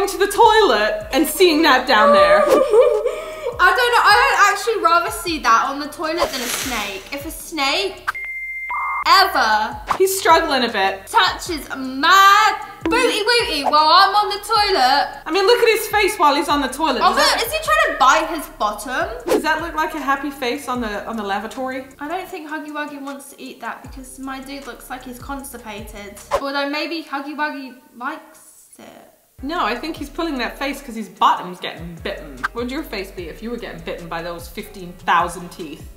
Oh, going to the toilet and seeing that down there. I don't know. I would actually rather see that on the toilet than a snake. If a snake ever He's struggling a bit. touches my booty booty while I'm on the toilet, I mean, look at his face while he's on the toilet. Oh, does gonna, that, is he trying to bite his bottom? does that look like a happy face on the on the lavatory? I don't think Huggy Wuggy wants to eat that because my dude looks like he's constipated. Although maybe Huggy Wuggy likes it. No, I think he's pulling that face because his bottom's getting bitten. What would your face be if you were getting bitten by those 15,000 teeth?